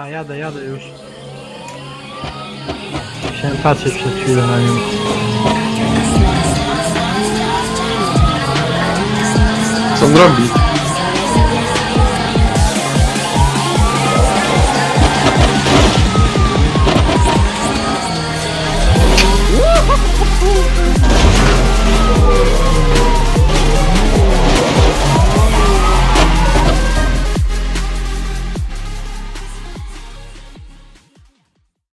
Aha, jadę, jadę już. Musiałem patrzeć przed chwilą na nią. Co on robi? Woohoo!